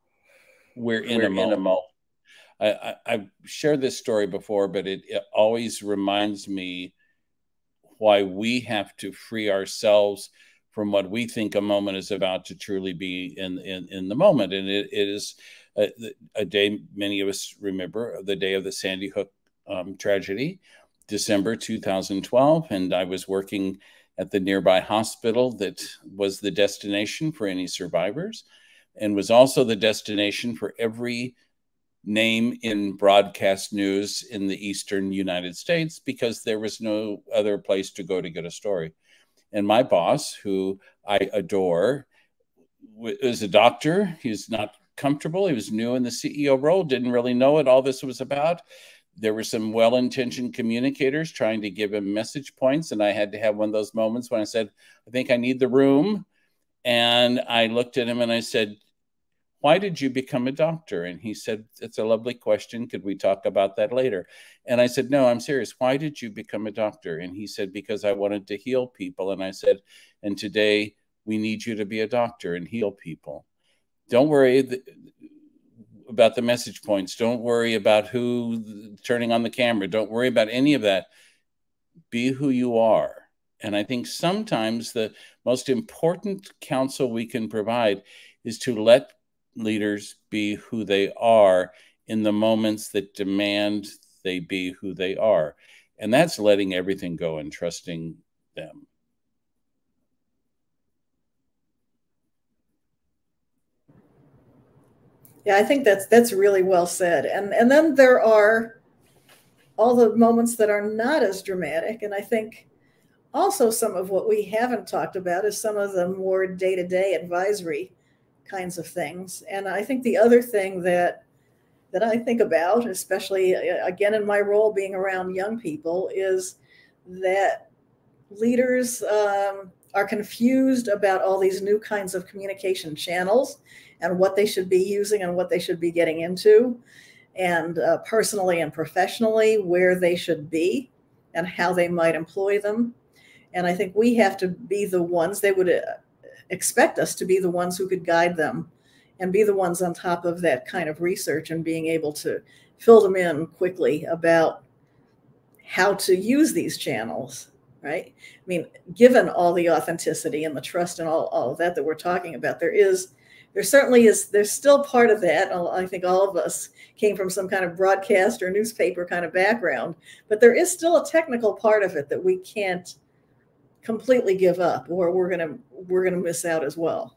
we're in we're a moment. In a moment. I, I, have shared this story before, but it, it always reminds me why we have to free ourselves from what we think a moment is about to truly be in in, in the moment. And it, it is a, a, day many of us remember, the day of the Sandy Hook um, tragedy, December 2012. And I was working at the nearby hospital that was the destination for any survivors and was also the destination for every name in broadcast news in the eastern United States because there was no other place to go to get a story. And my boss, who I adore, was a doctor. He's not comfortable. He was new in the CEO role, didn't really know what all this was about. There were some well intentioned communicators trying to give him message points. And I had to have one of those moments when I said, I think I need the room. And I looked at him and I said, why did you become a doctor? And he said, It's a lovely question. Could we talk about that later? And I said, No, I'm serious. Why did you become a doctor? And he said, Because I wanted to heal people. And I said, And today we need you to be a doctor and heal people. Don't worry about the message points. Don't worry about who turning on the camera. Don't worry about any of that. Be who you are. And I think sometimes the most important counsel we can provide is to let leaders be who they are in the moments that demand they be who they are. And that's letting everything go and trusting them. Yeah, I think that's that's really well said. And and then there are all the moments that are not as dramatic. And I think also some of what we haven't talked about is some of the more day-to-day advisory kinds of things. And I think the other thing that that I think about, especially uh, again in my role being around young people, is that leaders um, are confused about all these new kinds of communication channels and what they should be using and what they should be getting into, and uh, personally and professionally, where they should be and how they might employ them. And I think we have to be the ones they would uh, expect us to be the ones who could guide them and be the ones on top of that kind of research and being able to fill them in quickly about how to use these channels right? I mean given all the authenticity and the trust and all, all of that that we're talking about there is there certainly is there's still part of that. I think all of us came from some kind of broadcast or newspaper kind of background but there is still a technical part of it that we can't completely give up or we're going to we're going to miss out as well.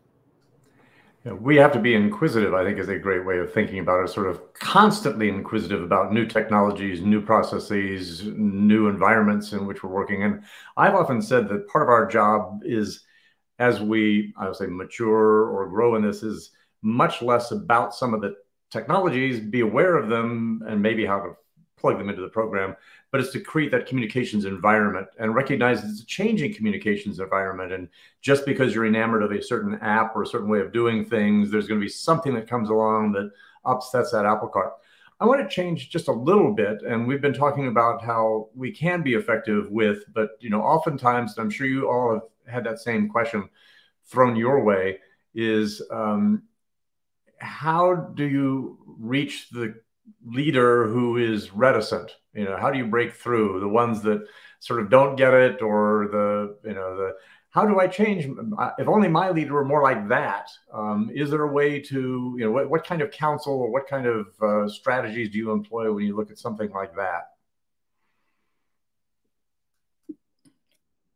Yeah, we have to be inquisitive i think is a great way of thinking about it sort of constantly inquisitive about new technologies new processes new environments in which we're working. And i've often said that part of our job is as we i would say mature or grow in this is much less about some of the technologies be aware of them and maybe how to plug them into the program, but it's to create that communications environment and recognize it's a changing communications environment. And just because you're enamored of a certain app or a certain way of doing things, there's going to be something that comes along that upsets that apple cart. I want to change just a little bit, and we've been talking about how we can be effective with, but you know, oftentimes, I'm sure you all have had that same question thrown your way: is um, how do you reach the leader who is reticent? You know, how do you break through the ones that sort of don't get it or the, you know, the, how do I change? If only my leader were more like that. Um, is there a way to, you know, what, what kind of counsel or what kind of uh, strategies do you employ when you look at something like that?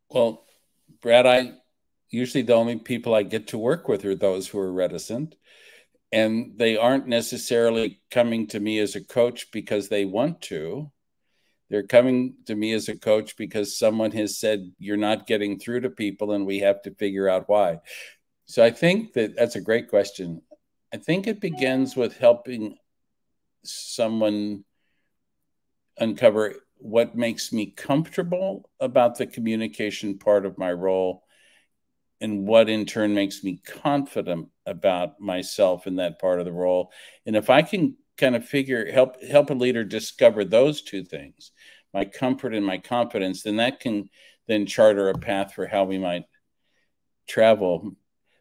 Well, Brad, I usually the only people I get to work with are those who are reticent and they aren't necessarily coming to me as a coach because they want to. They're coming to me as a coach because someone has said you're not getting through to people and we have to figure out why. So i think that that's a great question. I think it begins with helping someone uncover what makes me comfortable about the communication part of my role and what in turn makes me confident about myself in that part of the role. And if i can kind of figure help help a leader discover those two things my comfort and my confidence then that can then charter a path for how we might travel.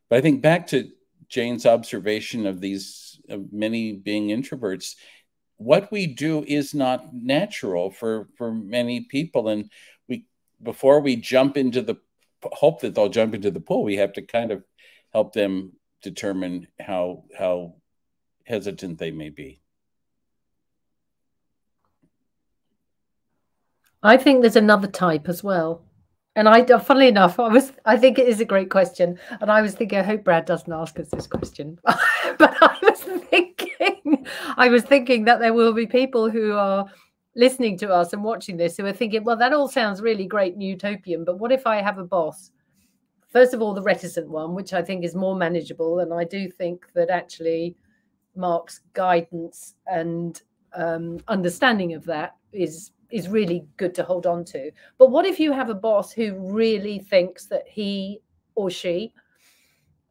But i think back to jane's observation of these of many being introverts what we do is not natural for for many people. And we before we jump into the hope that they'll jump into the pool, we have to kind of help them determine how how hesitant they may be. I think there's another type as well. And I, uh, funnily enough, I was, I think it is a great question. And I was thinking, I hope Brad doesn't ask us this question. but I was thinking, I was thinking that there will be people who are listening to us and watching this who are thinking, well, that all sounds really great and utopian. But what if I have a boss? First of all, the reticent one, which I think is more manageable. And I do think that actually Mark's guidance and um, understanding of that is is really good to hold on to. But what if you have a boss who really thinks that he or she,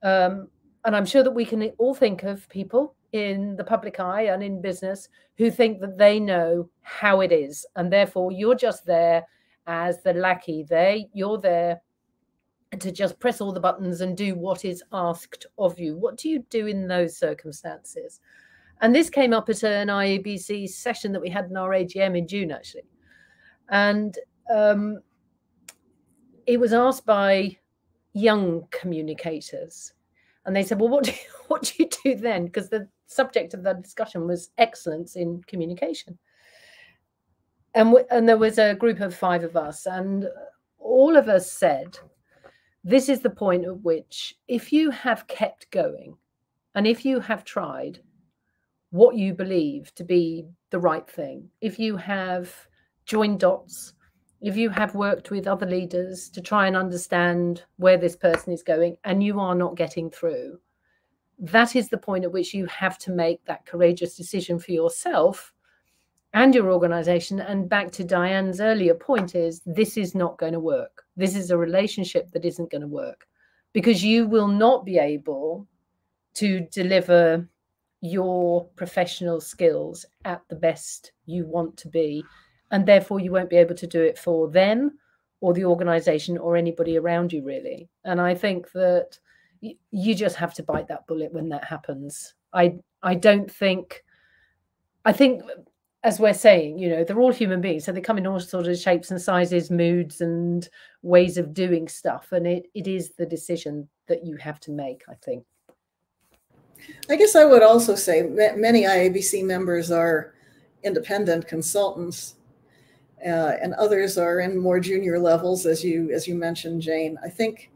um, and I'm sure that we can all think of people in the public eye and in business who think that they know how it is, and therefore you're just there as the lackey. they you're there to just press all the buttons and do what is asked of you. What do you do in those circumstances? And this came up at an IABC session that we had in our AGM in June, actually. And um, it was asked by young communicators. And they said, well, what do you, what do, you do then? Because the subject of the discussion was excellence in communication. And, and there was a group of five of us, and all of us said, this is the point at which, if you have kept going and if you have tried, what you believe to be the right thing. If you have joined dots, if you have worked with other leaders to try and understand where this person is going and you are not getting through, that is the point at which you have to make that courageous decision for yourself and your organization. And back to Diane's earlier point is this is not going to work. This is a relationship that isn't going to work because you will not be able to deliver your professional skills at the best you want to be. And therefore, you won't be able to do it for them or the organization or anybody around you, really. And I think that you just have to bite that bullet when that happens. I I don't think I think as we're saying, you know, they're all human beings, so they come in all sorts of shapes and sizes, moods and ways of doing stuff, and it it is the decision that you have to make. I think. I guess I would also say many IABC members are independent consultants, uh, and others are in more junior levels, as you as you mentioned, Jane. I think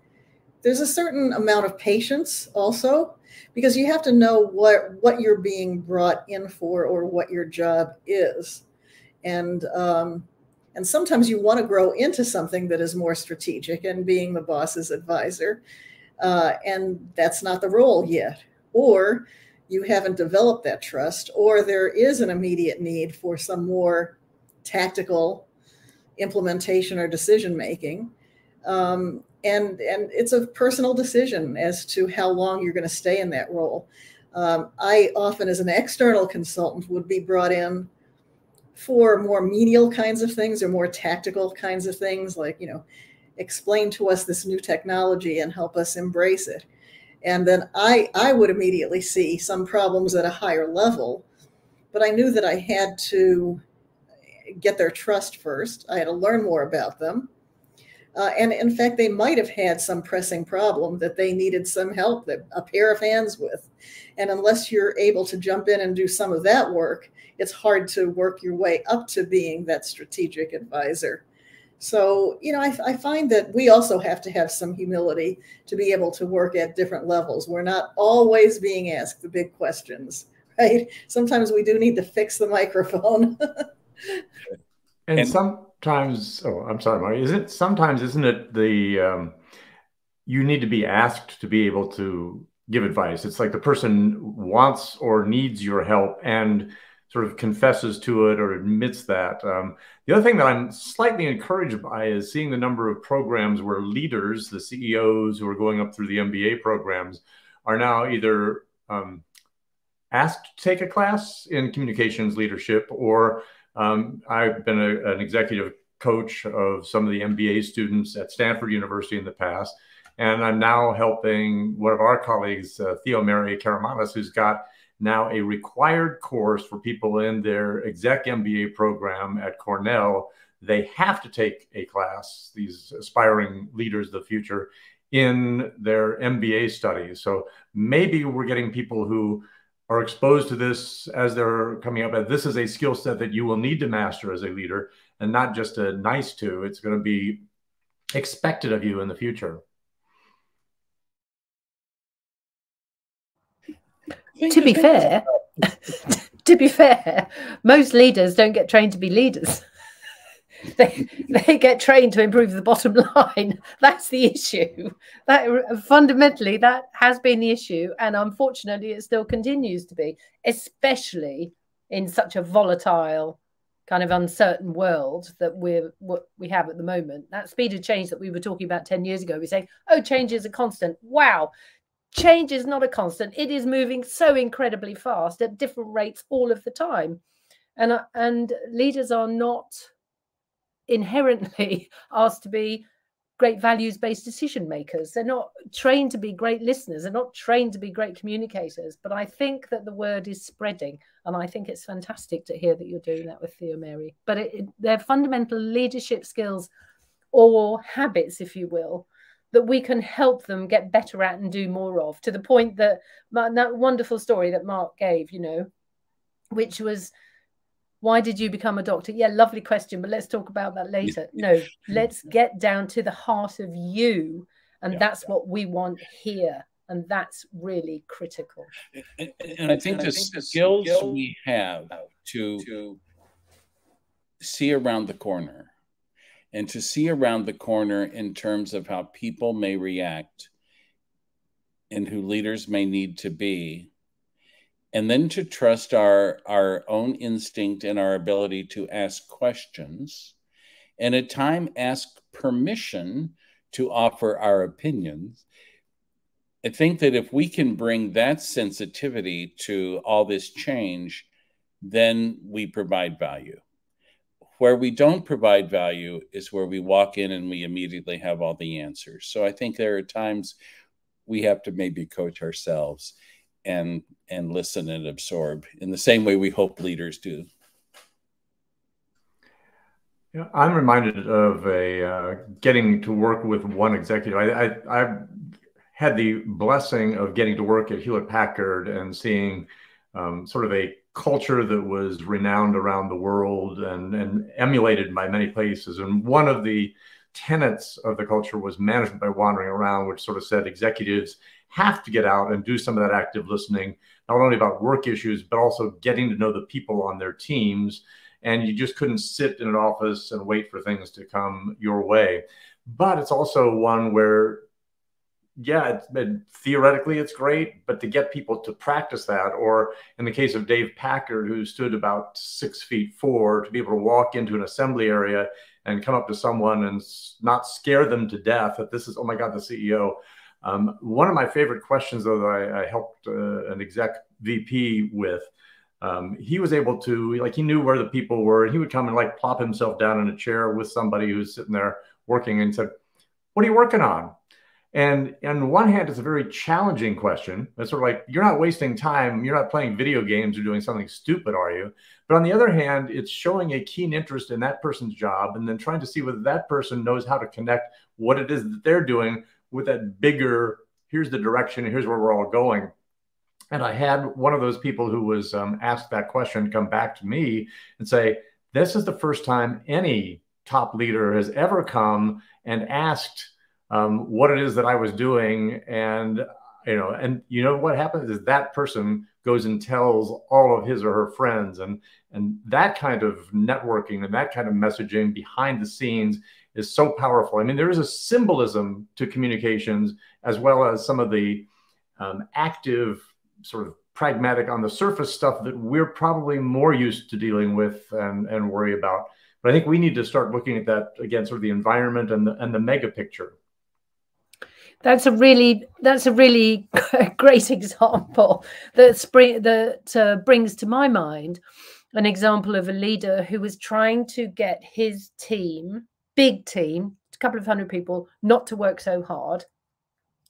there's a certain amount of patience also, because you have to know what what you're being brought in for or what your job is, and um, and sometimes you want to grow into something that is more strategic and being the boss's advisor, uh, and that's not the role yet or you haven't developed that trust, or there is an immediate need for some more tactical implementation or decision making. Um, and, and it's a personal decision as to how long you're going to stay in that role. Um, I often, as an external consultant, would be brought in for more menial kinds of things or more tactical kinds of things, like, you know, explain to us this new technology and help us embrace it and then I I would immediately see some problems at a higher level, but I knew that I had to get their trust first. I had to learn more about them. Uh, and in fact, they might have had some pressing problem that they needed some help, that a pair of hands with. And unless you're able to jump in and do some of that work, it's hard to work your way up to being that strategic advisor. So, you know, I, I, find that we also have to have some humility to be able to work at different levels. We're not always being asked the big questions, right? Sometimes we do need to fix the microphone. and, and, sometimes, oh, I'm sorry, Marty. Is it sometimes, isn't it the, um, you need to be asked to be able to give advice? It's like the person wants or needs your help and sort of confesses to it or admits that. Um, the other thing that I'm slightly encouraged by is seeing the number of programs where leaders, the CEOs who are going up through the MBA programs, are now either um, asked to take a class in communications leadership, or um, I've been a, an executive coach of some of the MBA students at Stanford University in the past. And I'm now helping one of our colleagues, uh, Theomary Karamanis, who's got now a required course for people in their exec MBA program at Cornell. They have to take a class, these aspiring leaders of the future, in their MBA studies. So maybe we're getting people who are exposed to this as they're coming up. And this is a skill set that you will need to master as a leader and not just a nice to. It's going to be expected of you in the future? To be fair, to be fair, most leaders don't get trained to be leaders. they they get trained to improve the bottom line. That's the issue. That fundamentally that has been the issue, and unfortunately, it still continues to be, especially in such a volatile, kind of uncertain world that we're what we have at the moment. That speed of change that we were talking about ten years ago, we say, "Oh, change is a constant." Wow, change is not a constant. It is moving so incredibly fast at different rates all of the time, and uh, and leaders are not inherently asked to be great values based decision makers. They're not trained to be great listeners. They're not trained to be great communicators. But I think that the word is spreading. And I think it's fantastic to hear that you're doing that with Theomary. But it, it, they're fundamental leadership skills or habits, if you will, that we can help them get better at and do more of to the point that that wonderful story that Mark gave, you know, which was why did you become a doctor? Yeah, lovely question, but let's talk about that later. No, let's get down to the heart of you. And yeah, that's yeah. what we want here. And that's really critical. And, and I think and the I think skills skill we have to, to see around the corner and to see around the corner in terms of how people may react and who leaders may need to be and then to trust our our own instinct and our ability to ask questions and at time ask permission to offer our opinions. I think that if we can bring that sensitivity to all this change then we provide value. Where we don't provide value is where we walk in and we immediately have all the answers. So i think there are times we have to maybe coach ourselves and and listen and absorb in the same way we hope leaders do. Yeah, I'm reminded of a uh, getting to work with one executive. I, I, I, had the blessing of getting to work at Hewlett Packard and seeing um, sort of a culture that was renowned around the world and, and emulated by many places. And one of the tenets of the culture was management by wandering around, which sort of said executives have to get out and do some of that active listening, not only about work issues, but also getting to know the people on their teams. And you just couldn't sit in an office and wait for things to come your way. But it's also one where, yeah, it's been, theoretically it's great, but to get people to practice that, or in the case of Dave Packard, who stood about six feet four, to be able to walk into an assembly area and come up to someone and not scare them to death that this is, oh my God, the CEO um, one of my favorite questions, though, that I, I helped uh, an exec VP with, um, he was able to, like, he knew where the people were. And he would come and, like, plop himself down in a chair with somebody who's sitting there working and said, What are you working on? And on one hand, it's a very challenging question. It's sort of like, you're not wasting time. You're not playing video games or doing something stupid, are you? But on the other hand, it's showing a keen interest in that person's job and then trying to see whether that person knows how to connect what it is that they're doing with that bigger here's the direction here's where we're all going. And i had one of those people who was um, asked that question come back to me and say this is the first time any top leader has ever come and asked um, what it is that i was doing. And you know and you know what happens is that person goes and tells all of his or her friends and and that kind of networking and that kind of messaging behind the scenes is so powerful. I mean, there is a symbolism to communications as well as some of the um, active, sort of pragmatic on the surface stuff that we're probably more used to dealing with and, and worry about. But I think we need to start looking at that again, sort of the environment and the, and the mega picture. That's a really that's a really great example that spring that uh, brings to my mind an example of a leader who was trying to get his team big team, a couple of hundred people, not to work so hard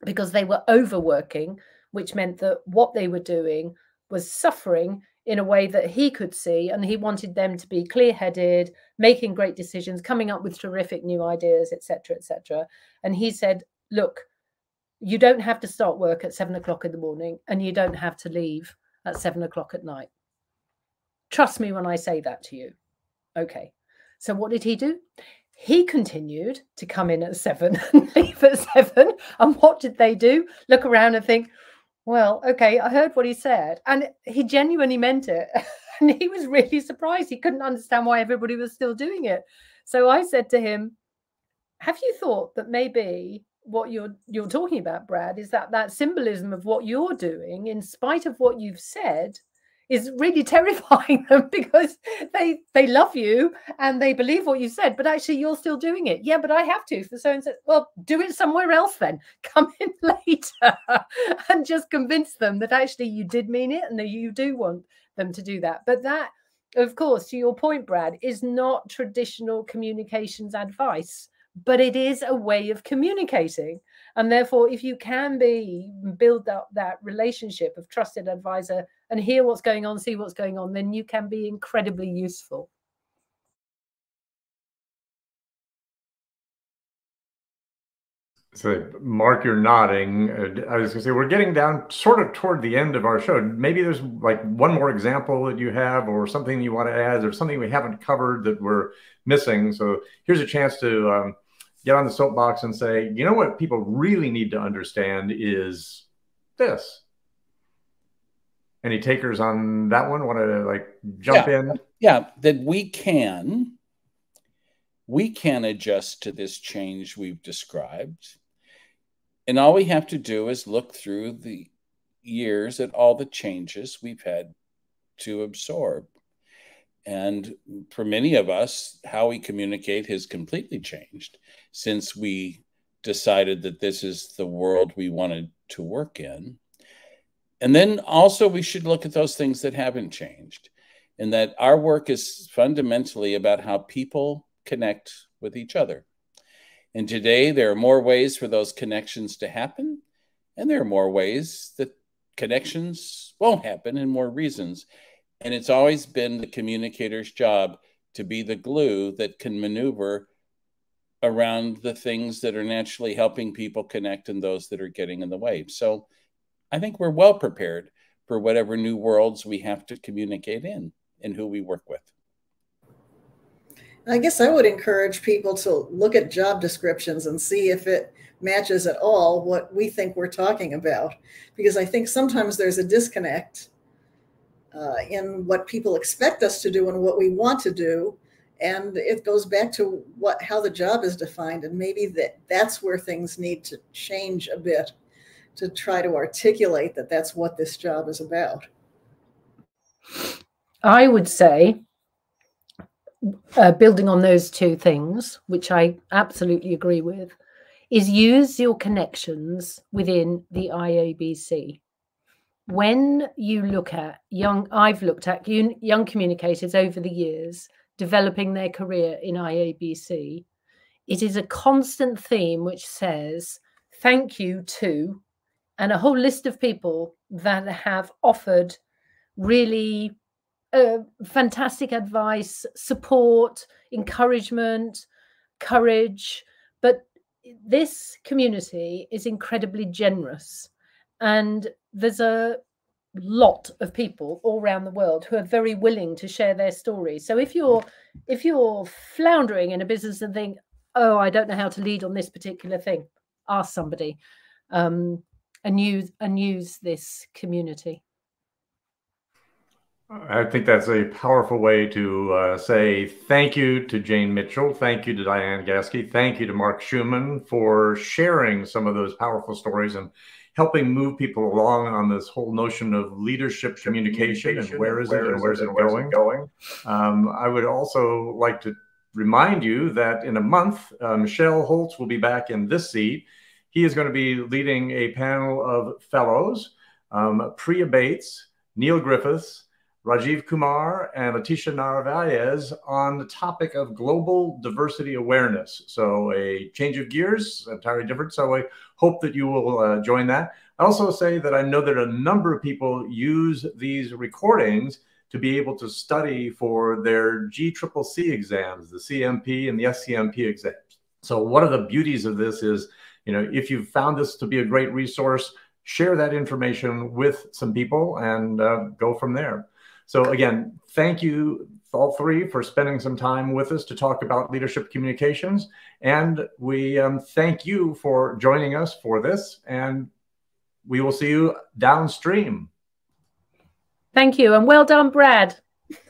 because they were overworking, which meant that what they were doing was suffering in a way that he could see. And he wanted them to be clear headed, making great decisions, coming up with terrific new ideas, etc., etc. And he said, Look, you don't have to start work at seven o'clock in the morning and you don't have to leave at seven o'clock at night. Trust me when I say that to you. Okay. So, what did he do? He continued to come in at seven and leave at seven. And what did they do? Look around and think, well, okay, I heard what he said. And he genuinely meant it. and he was really surprised. He couldn't understand why everybody was still doing it. So I said to him, Have you thought that maybe what you're you're talking about, Brad, is that that symbolism of what you're doing, in spite of what you've said, is really terrifying them because they they love you and they believe what you said, but actually you're still doing it. Yeah, but I have to for so and so. Well, do it somewhere else then. Come in later and just convince them that actually you did mean it and that you do want them to do that. But that, of course, to your point, Brad, is not traditional communications advice but it is a way of communicating and therefore if you can be build up that relationship of trusted advisor and hear what's going on see what's going on then you can be incredibly useful So, Mark, you're nodding. Uh, I was going to say we're getting down sort of toward the end of our show. Maybe there's like one more example that you have, or something you want to add, or something we haven't covered that we're missing. So, here's a chance to um, get on the soapbox and say, you know what people really need to understand is this. Any takers on that one? Want to like jump yeah. in? Yeah, that we can we can adjust to this change we've described. And all we have to do is look through the years at all the changes we've had to absorb. And for many of us, how we communicate has completely changed since we decided that this is the world we wanted to work in. And then also, we should look at those things that haven't changed, and that our work is fundamentally about how people connect with each other. And today, there are more ways for those connections to happen, and there are more ways that connections won't happen, and more reasons. And it's always been the communicator's job to be the glue that can maneuver around the things that are naturally helping people connect and those that are getting in the way. So I think we're well prepared for whatever new worlds we have to communicate in and who we work with. I guess I would encourage people to look at job descriptions and see if it matches at all what we think we're talking about. Because I think sometimes there's a disconnect uh, in what people expect us to do and what we want to do. And it goes back to what how the job is defined, and maybe that that's where things need to change a bit to try to articulate that that's what this job is about. I would say uh, building on those two things, which I absolutely agree with, is use your connections within the IABC. When you look at young, I've looked at young communicators over the years developing their career in IABC. It is a constant theme which says thank you to, and a whole list of people that have offered really uh, fantastic advice, support, encouragement, courage. But this community is incredibly generous. And there's a lot of people all around the world who are very willing to share their stories. So if you're if you're floundering in a business and think, oh, I don't know how to lead on this particular thing, ask somebody um, and use and use this community. I think that's a powerful way to uh, say thank you to Jane Mitchell. Thank you to Diane Gayeski. Thank you to Mark Schumann for sharing some of those powerful stories and helping move people along on this whole notion of leadership communication, communication and where is where it and where's it, going. going. Um, I would also like to remind you that in a month, uh, Shel Holtz will be back in this seat. He is going to be leading a panel of fellows, um, Priya Bates, Neil Griffiths, Rajiv Kumar and Leticia Narvaez on the topic of global diversity awareness. So, a change of gears, entirely different. So, I hope that you will uh, join that. I also say that I know that a number of people use these recordings to be able to study for their GCCC exams, the CMP and the SCMP exams. So, one of the beauties of this is, you know, if you've found this to be a great resource, share that information with some people and uh, go from there. So again, thank you, all three for spending some time with us to talk about leadership communications. And we um, thank you for joining us for this. And we will see you downstream. Thank you. And well done, Brad.